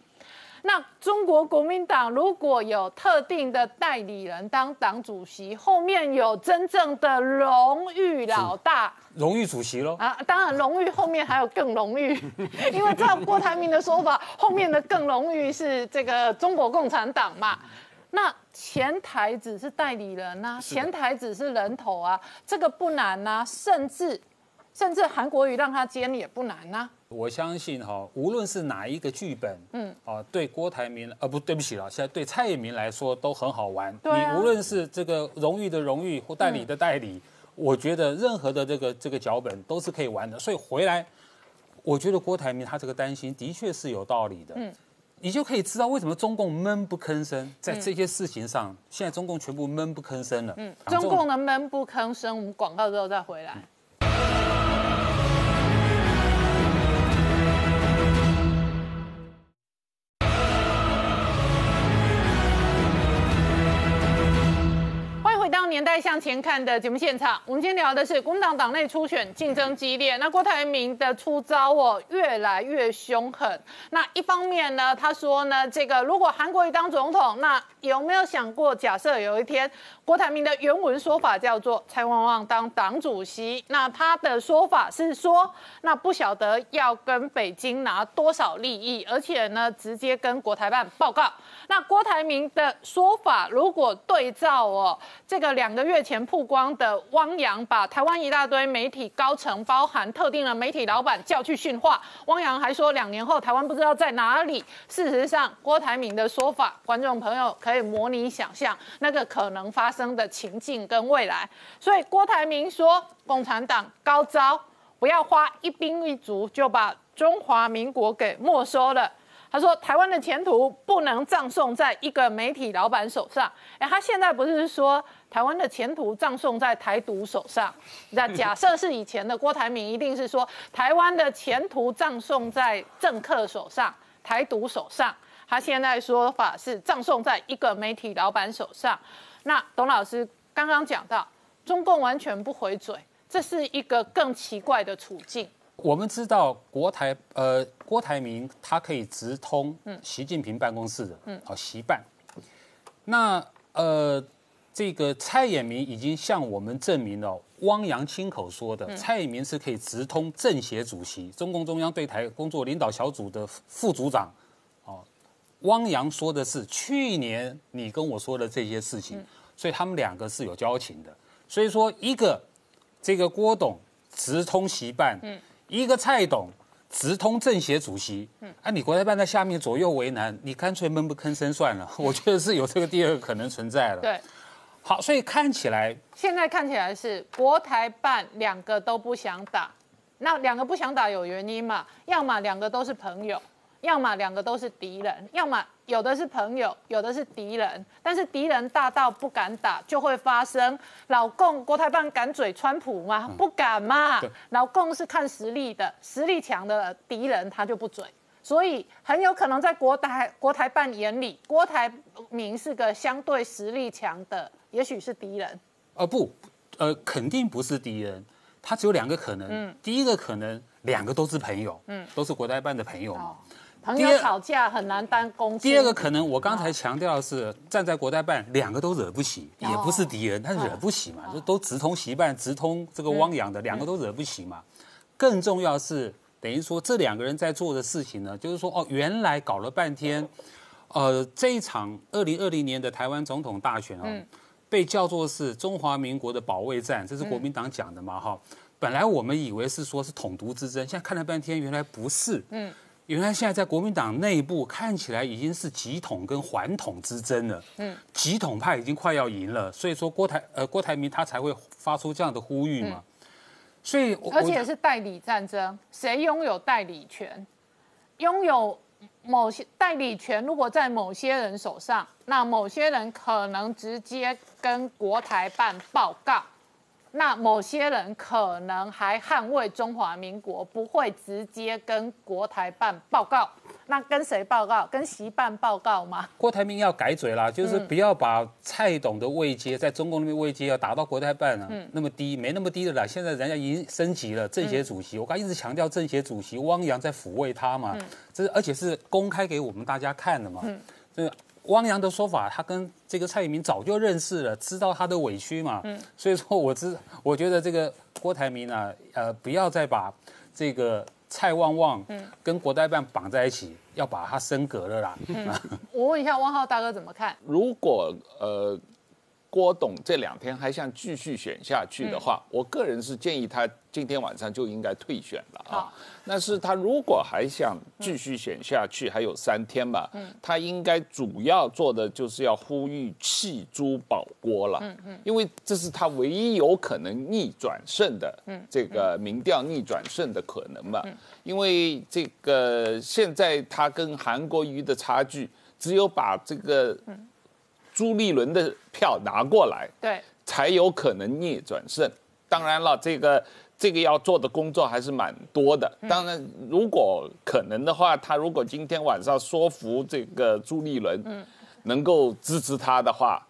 那中国国民党如果有特定的代理人当党主席，后面有真正的荣誉老大，荣誉主席喽啊！当然，荣誉后面还有更荣誉，[LAUGHS] 因为照郭台铭的说法，后面的更荣誉是这个中国共产党嘛。那前台只是代理人呐，前台只是人头啊，这个不难呐，甚至甚至韩国瑜让他接也不难呐。我相信哈，无论是哪一个剧本，嗯，啊，对郭台铭，呃，不对不起了，现在对蔡衍明来说都很好玩。对你无论是这个荣誉的荣誉或代理的代理，我觉得任何的这个这个脚本都是可以玩的。所以回来，我觉得郭台铭他这个担心的确是有道理的。嗯，你就可以知道为什么中共闷不吭声，在这些事情上，现在中共全部闷不吭声了。嗯，中共的闷不吭声，我们广告之后再回来。年代向前看的节目现场，我们今天聊的是国民党党内初选竞争激烈，那郭台铭的出招哦越来越凶狠。那一方面呢，他说呢，这个如果韩国瑜当总统，那有没有想过，假设有一天郭台铭的原文说法叫做蔡旺旺当党主席，那他的说法是说，那不晓得要跟北京拿多少利益，而且呢，直接跟国台办报告。那郭台铭的说法如果对照哦这个两。两个月前曝光的汪洋把台湾一大堆媒体高层，包含特定的媒体老板叫去训话。汪洋还说两年后台湾不知道在哪里。事实上，郭台铭的说法，观众朋友可以模拟想象那个可能发生的情境跟未来。所以郭台铭说，共产党高招，不要花一兵一卒就把中华民国给没收了。他说：“台湾的前途不能葬送在一个媒体老板手上。”哎，他现在不是说台湾的前途葬送在台独手上？那假设是以前的郭台铭，一定是说台湾的前途葬送在政客手上、台独手上。他现在说法是葬送在一个媒体老板手上。那董老师刚刚讲到，中共完全不回嘴，这是一个更奇怪的处境。我们知道国台呃郭台铭他可以直通习近平办公室的，嗯，好习办。那呃这个蔡衍明已经向我们证明了，汪洋亲口说的，蔡衍明是可以直通政协主席、中共中央对台工作领导小组的副组长。哦，汪洋说的是去年你跟我说的这些事情，所以他们两个是有交情的。所以说一个这个郭董直通习办，嗯。一个蔡董直通政协主席，嗯，啊，你国台办在下面左右为难，你干脆闷不吭声算了。[LAUGHS] 我觉得是有这个第二个可能存在了。对，好，所以看起来现在看起来是国台办两个都不想打，那两个不想打有原因嘛？要么两个都是朋友，要么两个都是敌人，要么有的是朋友，有的是敌人。但是敌人大到不敢打，就会发生老共国台办敢嘴川普吗？不敢嘛。老共是看实力的，实力强的敌人他就不嘴。所以很有可能在国台国台办眼里，郭台铭是个相对实力强的，也许是敌人。呃不，呃肯定不是敌人，他只有两个可能。嗯，第一个可能两个都是朋友，嗯，都是国台办的朋友嘛。朋友吵架很难当公。第二个可能，我刚才强调的是站在国台办，两个都惹不起，也不是敌人，他惹不起嘛，就都直通习办，直通这个汪洋的，两个都惹不起嘛。更重要是。等于说这两个人在做的事情呢，就是说哦，原来搞了半天，呃，这一场二零二零年的台湾总统大选哦，被叫做是中华民国的保卫战，这是国民党讲的嘛哈。本来我们以为是说是统独之争，现在看了半天，原来不是。嗯，原来现在在国民党内部看起来已经是极统跟环统之争了。嗯，极统派已经快要赢了，所以说郭台呃郭台铭他才会发出这样的呼吁嘛。所以，而且是代理战争，谁拥有代理权？拥有某些代理权，如果在某些人手上，那某些人可能直接跟国台办报告。那某些人可能还捍卫中华民国，不会直接跟国台办报告。那跟谁报告？跟习办报告吗？郭台铭要改嘴啦，就是不要把蔡董的位阶在中共那边位阶要打到国台办了，那么低，没那么低的啦。现在人家已经升级了，政协主席。我刚一直强调政协主席汪洋在抚慰他嘛，这而且是公开给我们大家看的嘛。这汪洋的说法，他跟这个蔡英明早就认识了，知道他的委屈嘛。嗯，所以说我知，我觉得这个郭台铭呢，呃，不要再把这个蔡旺旺跟国台办绑在一起，要把他升格了啦。嗯，我问一下汪浩大哥怎么看？如果呃。郭董这两天还想继续选下去的话，我个人是建议他今天晚上就应该退选了啊。但是他如果还想继续选下去，还有三天吧，他应该主要做的就是要呼吁弃朱保郭了，嗯嗯因为这是他唯一有可能逆转胜的这个民调逆转胜的可能嘛。因为这个现在他跟韩国瑜的差距，只有把这个。朱立伦的票拿过来，对，才有可能逆转胜。当然了，这个这个要做的工作还是蛮多的。当然，如果可能的话，他如果今天晚上说服这个朱立伦，嗯，能够支持他的话，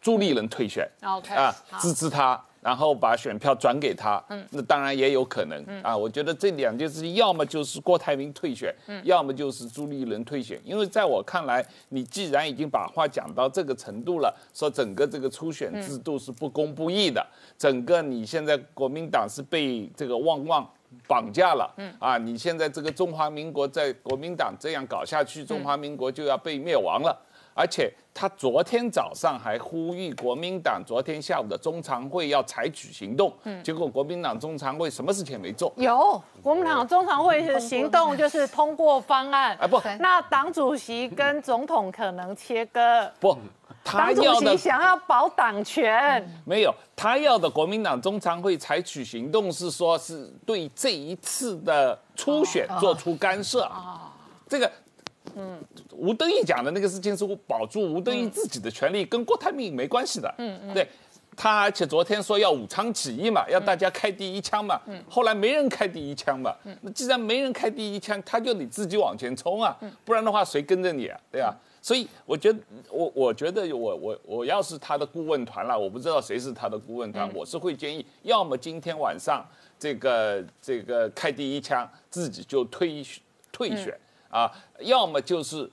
朱立伦退选，OK 啊，支持他。然后把选票转给他，嗯，那当然也有可能嗯啊。我觉得这两件事情，要么就是郭台铭退选，嗯，要么就是朱立伦退选。因为在我看来，你既然已经把话讲到这个程度了，说整个这个初选制度是不公不义的，整个你现在国民党是被这个旺旺绑架了，嗯啊，你现在这个中华民国在国民党这样搞下去，中华民国就要被灭亡了。而且他昨天早上还呼吁国民党，昨天下午的中常会要采取行动。嗯，结果国民党中常会什么事情没做？有，国民党中常会的行动就是通过方案。啊不，那党主席跟总统可能切割。不，党主席想要保党权。没有，他要的国民党中常会采取行动是说，是对这一次的初选做出干涉。啊，这个。嗯，吴登义讲的那个事情是保住吴登义自己的权利，跟郭台铭没关系的。嗯嗯，对他，而且昨天说要武昌起义嘛，要大家开第一枪嘛。嗯，后来没人开第一枪嘛。嗯，那既然没人开第一枪，他就得自己往前冲啊。嗯，不然的话谁跟着你啊？对啊。所以我觉得，我我觉得我我我要是他的顾问团了，我不知道谁是他的顾问团，我是会建议，要么今天晚上这个这个开第一枪，自己就退退选。啊，要么就是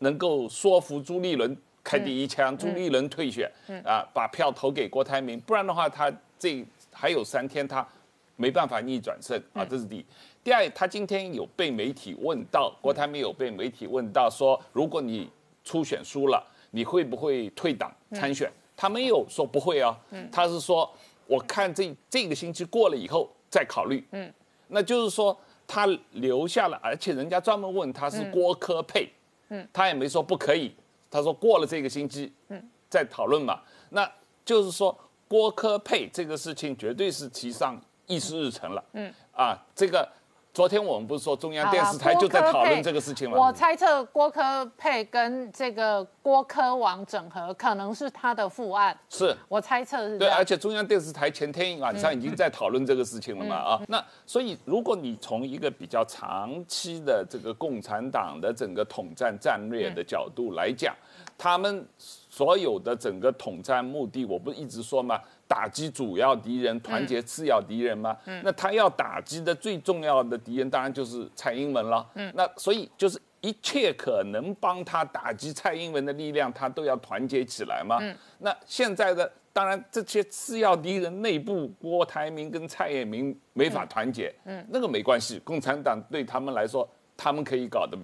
能够说服朱立伦开第一枪，朱立伦退选，啊，把票投给郭台铭，不然的话，他这还有三天，他没办法逆转胜啊，这是第一。第二，他今天有被媒体问到，郭台铭有被媒体问到说，如果你初选输了，你会不会退党参选？他没有说不会啊，他是说，我看这这个星期过了以后再考虑。嗯，那就是说。他留下了，而且人家专门问他是郭科配，嗯，他也没说不可以，他说过了这个星期，嗯，再讨论嘛。那就是说郭科配这个事情绝对是提上议事日程了，嗯，啊，这个昨天我们不是说中央电视台就在讨论这个事情吗？我猜测郭科配跟这个郭科王整合，可能是他的副案。是。我猜测是对，而且中央电视台前天晚上已经在讨论这个事情了嘛嗯啊，那所以如果你从一个比较长期的这个共产党的整个统战战略的角度来讲，他们所有的整个统战目的，我不一直说嘛，打击主要敌人，团结次要敌人吗？那他要打击的最重要的敌人，当然就是蔡英文了。那所以就是一切可能帮他打击蔡英文的力量，他都要团结起来嘛。那现在的当然这些次要敌人内部，郭台铭跟蔡衍明没法团结，嗯，那个没关系，共产党对他们来说，他们可以搞得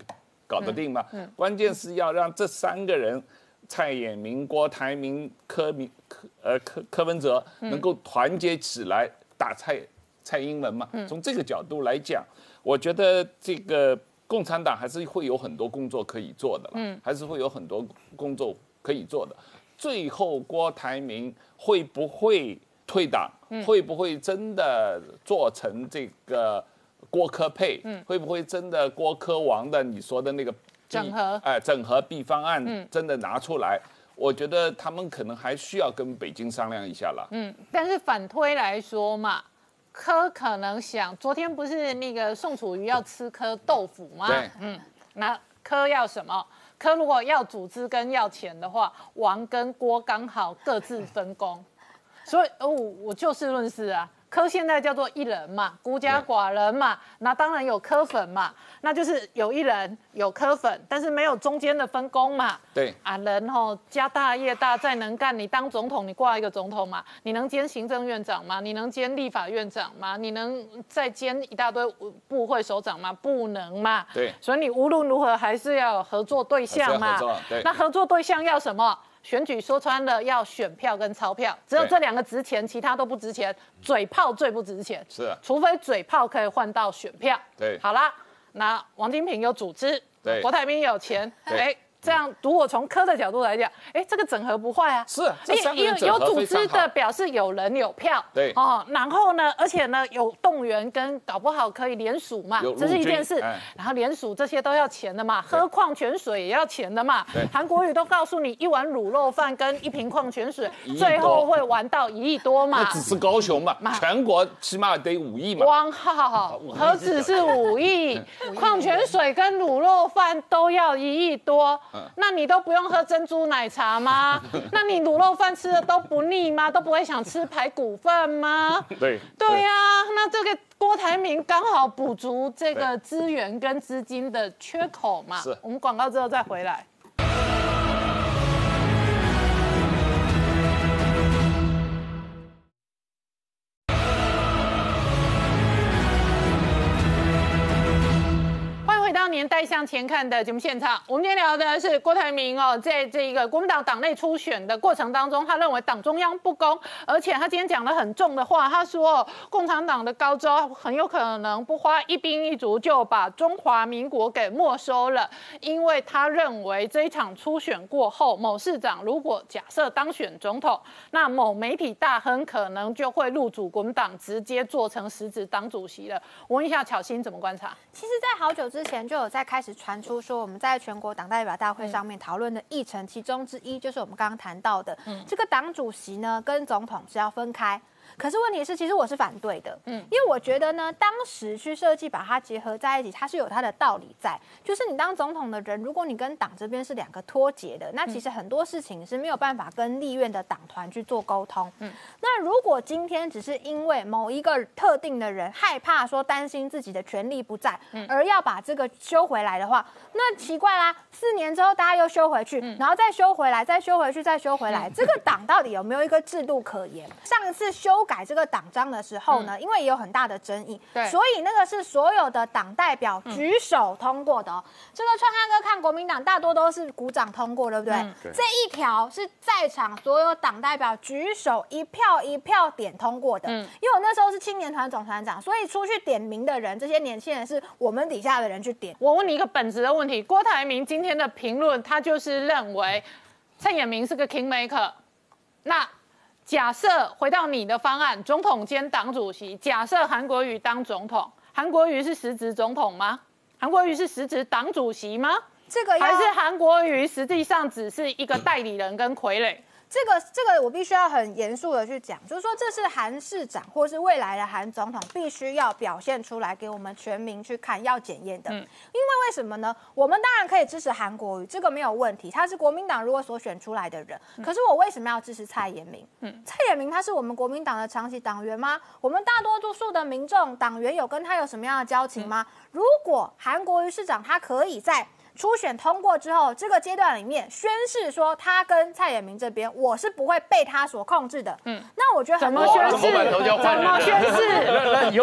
搞得定吗？关键是要让这三个人。蔡衍明、郭台铭、柯明、柯呃柯柯文哲能够团结起来打蔡蔡英文嘛？从这个角度来讲，我觉得这个共产党还是会有很多工作可以做的，嗯，还是会有很多工作可以做的。最后，郭台铭会不会退党？会不会真的做成这个郭科配？会不会真的郭科王的你说的那个整合哎，整合 B 方案真的拿出来，我觉得他们可能还需要跟北京商量一下了。嗯，但是反推来说嘛，柯可能想，昨天不是那个宋楚瑜要吃颗豆腐吗？对嗯，那柯要什么？柯如果要组织跟要钱的话，王跟郭刚好各自分工，所以哦，我就事论事啊。柯现在叫做一人嘛，孤家寡人嘛，那当然有柯粉嘛，那就是有一人有柯粉，但是没有中间的分工嘛。对啊，人吼家大业大，再能干，你当总统，你挂一个总统嘛，你能兼行政院长吗？你能兼立法院长吗？你能再兼一大堆部会首长吗？不能嘛。对所以你无论如何还是要有合作对象嘛。那合作对象要什么？选举说穿了要选票跟钞票，只有对这两个值钱，其他都不值钱。嘴炮最不值钱，是啊除非嘴炮可以换到选票。对好啦，那王金平有组织，对郭台铭有钱，对哎。这样，如果从科的角度来讲，哎，这个整合不坏啊。是有有组织的表示有人有票，对哦，然后呢，而且呢有动员跟搞不好可以联署嘛有，这是一件事哎。然后联署这些都要钱的嘛，喝矿泉水也要钱的嘛对。韩国瑜都告诉你，一碗卤肉饭跟一瓶矿泉水，最后多会玩到一亿多嘛那。只是高雄嘛，全国起码得五亿嘛。汪浩何止是五亿，[LAUGHS] 矿泉水跟卤肉饭都要一亿多，那你都不用喝珍珠奶茶吗？[LAUGHS] 那你卤肉饭吃的都不腻吗？都不会想吃排骨饭吗？[LAUGHS] 对对呀、那这个郭台铭刚好补足这个资源跟资金的缺口嘛。是我们广告之后再回来。年代向前看的节目现场。我们今天聊的是郭台铭哦，在这个国民党党内初选的过程当中，他认为党中央不公，而且他今天讲了很重的话，他说共产党的高招很有可能不花一兵一卒就把中华民国给没收了，因为他认为这一场初选过后，某市长如果假设当选总统，那某媒体大亨可能就会入主国民党，直接做成实质党主席了。我问一下巧心怎么观察？其实，在好久之前就有在开始传出说，我们在全国党代表大会上面讨论的议程，其中之一就是我们刚刚谈到的，这个党主席呢跟总统是要分开。可是问题是，其实我是反对的，嗯，因为我觉得呢，当时去设计把它结合在一起，它是有它的道理在。就是你当总统的人，如果你跟党这边是两个脱节的，那其实很多事情是没有办法跟立院的党团去做沟通。嗯，那如果今天只是因为某一个特定的人害怕说担心自己的权利不在，而要把这个修回来的话，那奇怪啦，四年之后大家又修回去，然后再修回来，再修回去，再修回来，这个党到底有没有一个制度可言？[LAUGHS] 上一次修改这个党章的时候呢，因为也有很大的争议，对所以那个是所有的党代表举手通过的哦。这个川汉哥看国民党大多都是鼓掌通过，对不对？对这一条是在场所有党代表举手一票一票点通过的。因为我那时候是青年团总团长，所以出去点名的人，这些年轻人是我们底下的人去点。我问你一个本质的问题：郭台铭今天的评论，他就是认为蔡衍明是个 king maker。那假设回到你的方案，总统兼党主席，假设韩国瑜当总统，韩国瑜是实职总统吗？韩国瑜是实职党主席吗？这个要还是韩国瑜实际上只是一个代理人跟傀儡？这个这个我必须要很严肃的去讲，就是说这是韩市长或是未来的韩总统必须要表现出来给我们全民去看，要检验的。因为为什么呢？我们当然可以支持韩国瑜，这个没有问题，他是国民党如果所选出来的人。可是我为什么要支持蔡衍明？蔡衍明他是我们国民党的长期党员吗？我们大多数的民众党员有跟他有什么样的交情吗？如果韩国瑜市长他可以在初选通过之后，这个阶段里面宣誓说他跟蔡衍明这边，我是不会被他所控制的。嗯，那我觉得怎么很多怎么宣誓？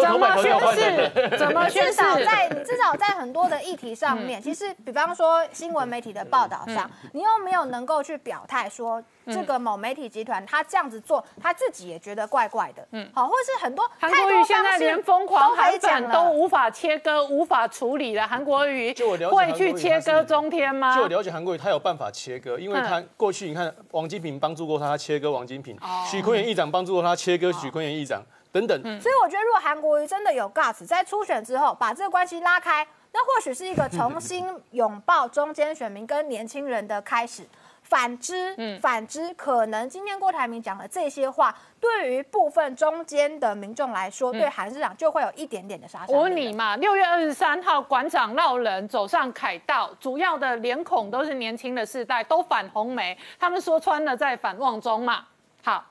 怎么投白头就要换宣誓？怎么宣 [LAUGHS] 至？少在至少在很多的议题上面，其实比方说新闻媒体的报道上，你又没有能够去表态说这个某媒体集团他这样子做，他自己也觉得怪怪的。嗯，好，或是很多韩国瑜现在连疯狂都可韩以讲了。粉都无法切割、无法处理了，韩国瑜会去切割中天吗？就我了解韩国瑜，他有办法切割，因为他嗯过去你看王金平帮助过他，他切割王金平；许坤元议长帮助过他，切割许坤元议长等等。所以我觉得，如果韩国瑜真的有 guts，在初选之后把这个关系拉开，那或许是一个重新拥抱中间选民跟年轻人的开始。反之，反之，可能今天郭台铭讲的这些话，对于部分中间的民众来说，对韩市长就会有一点点的杀伤力。我问你嘛，六月二十三号馆长闹人走上凯道，主要的脸孔都是年轻的世代，都反红梅，他们说穿了在反望中嘛。好，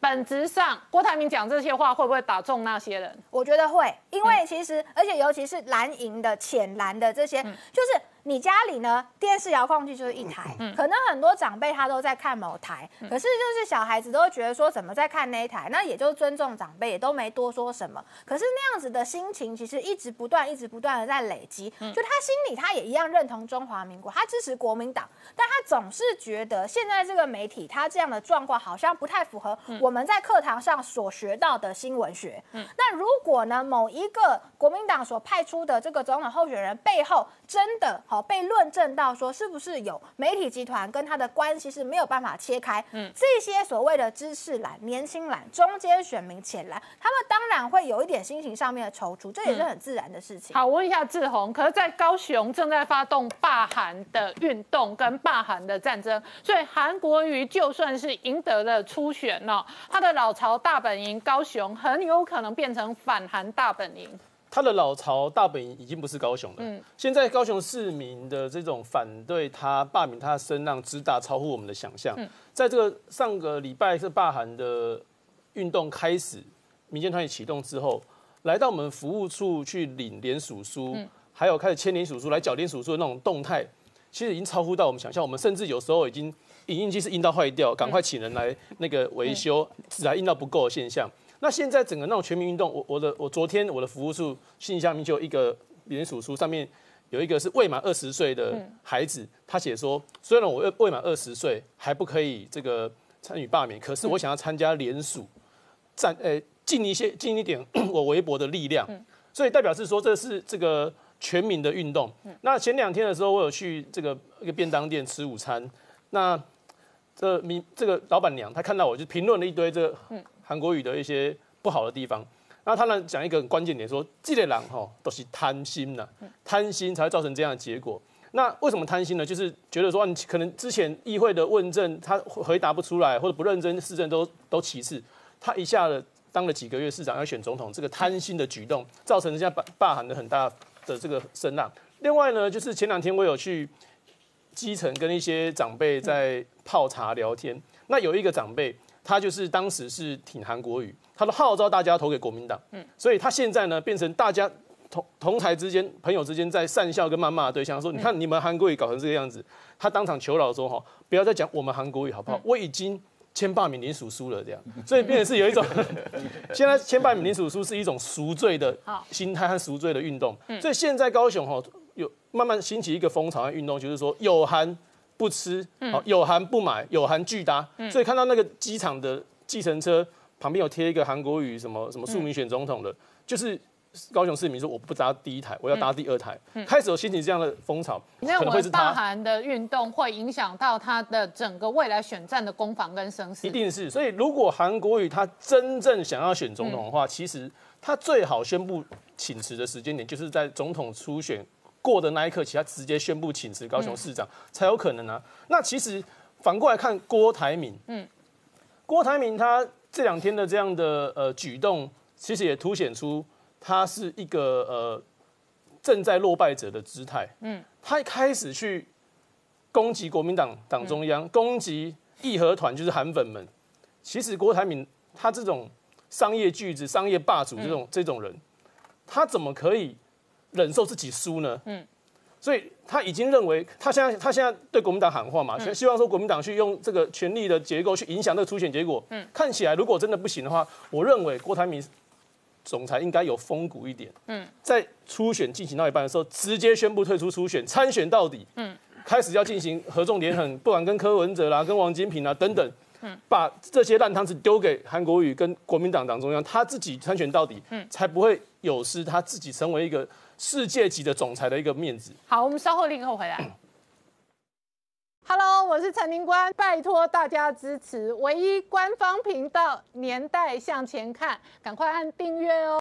本质上郭台铭讲这些话会不会打中那些人？我觉得会，因为其实，而且尤其是蓝营的、浅蓝的这些，就是你家里呢，电视遥控器就是一台，可能很多长辈他都在看某台，可是就是小孩子都觉得说怎么在看那一台，那也就尊重长辈，也都没多说什么。可是那样子的心情，其实一直不断、一直不断的在累积，就他心里他也一样认同中华民国，他支持国民党，但他总是觉得现在这个媒体他这样的状况好像不太符合我们在课堂上所学到的新闻学。那如果呢，某一个国民党所派出的这个总统候选人背后真的好被论证到说，是不是有媒体集团跟他的关系是没有办法切开？嗯，这些所谓的知识蓝、年轻蓝、中间选民浅蓝，他们当然会有一点心情上面的踌躇，这也是很自然的事情。好，我问一下志宏，可是，在高雄正在发动罢韩的运动跟罢韩的战争，所以韩国瑜就算是赢得了初选哦，他的老巢大本营高雄很有可能变成反韩大本营。他的老巢大本营已经不是高雄了。嗯，现在高雄市民的这种反对他罢免他的声浪之大，超乎我们的想象。在这个上个礼拜是罢韩的运动开始，民间团体启动之后，来到我们服务处去领联署书，还有开始签联署书来缴联署书的那种动态，其实已经超乎到我们想象。我们甚至有时候已经影印机是印到坏掉，赶快请人来那个维修，纸还印到不够的现象。那现在整个那种全民运动，我我的我昨天我的服务处信箱里面就有一个联署书，上面有一个是未满二十岁的孩子，他写说，虽然我未未满二十岁还不可以这个参与罢免，可是我想要参加联署，占呃尽一些尽一点 [COUGHS] 我微薄的力量，所以代表是说这是这个全民的运动。那前两天的时候，我有去这个一个便当店吃午餐，那这民这个老板娘她看到我就评论了一堆这个韩国语的一些不好的地方。那他呢讲一个很关键点，说这类人哈都是贪心呐、贪心才会造成这样的结果。那为什么贪心呢？就是觉得说，啊你可能之前议会的问政他回答不出来，或者不认真市政都都其次，他一下子当了几个月市长要选总统，这个贪心的举动造成人家罢罢韩的很大的这个声浪。另外呢，就是前两天我有去基层跟一些长辈在泡茶聊天，那有一个长辈，他就是当时是挺韩国语，他都号召大家投给国民党，嗯，所以他现在呢变成大家同同台之间、朋友之间在讪笑跟谩骂的对象，说你看你们韩国语搞成这个样子，他当场求饶说哈，不要再讲我们韩国语好不好？我已经。签罢免林署书了，这样，所以变成是有一种，[LAUGHS] 现在签罢免联署书是一种赎罪的心态和赎罪的运动，所以现在高雄哈有慢慢兴起一个风潮和运动，就是说有韩不吃，好有韩不买，有韩拒搭，所以看到那个机场的计程车旁边有贴一个韩国语什么什么庶民选总统的，就是高雄市民说我不搭第一台，我要搭第二台，开始有掀起这样的风潮，你认可能会是为罢。韩的运动会影响到他的整个未来选战的攻防跟声势？一定是，所以如果韩国瑜他真正想要选总统的话，其实他最好宣布请辞的时间点，就是在总统初选过的那一刻起，他直接宣布请辞高雄市长、才有可能啊。那其实反过来看郭台铭，嗯，郭台铭他这两天的这样的呃举动，其实也凸显出他是一个呃正在落败者的姿态。嗯，他开始去攻击国民党党中央，攻击义和团，就是韩粉们。其实郭台铭他这种商业巨子、商业霸主这种、这种人，他怎么可以忍受自己输呢？嗯，所以他已经认为，他现在他现在对国民党喊话嘛，希希望说国民党去用这个权力的结构去影响这个初选结果。嗯，看起来如果真的不行的话，我认为郭台铭总裁应该有风骨一点。嗯，在初选进行到一半的时候，直接宣布退出初选，参选到底。嗯，开始要进行合纵连横，不管跟柯文哲啦、跟王金平啦等等。把这些烂摊子丢给韩国瑜跟国民党党中央，他自己参选到底，才不会有失他自己成为一个世界级的总裁的一个面子。好，我们稍后立刻回来。[CLEARS THROAT] Hello，我是陈明官，拜托大家支持唯一官方频道《年代向前看》，赶快按订阅哦。